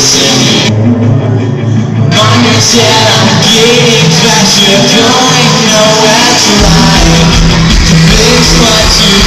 listen Mom, you said I'm getting You're going nowhere To fix what you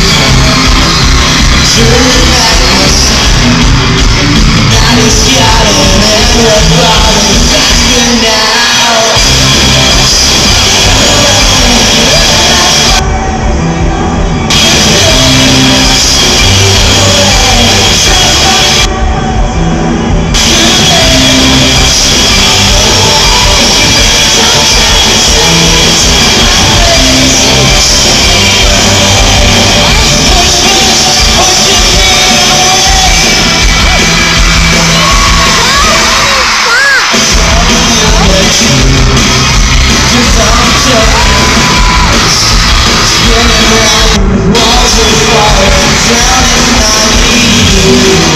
you.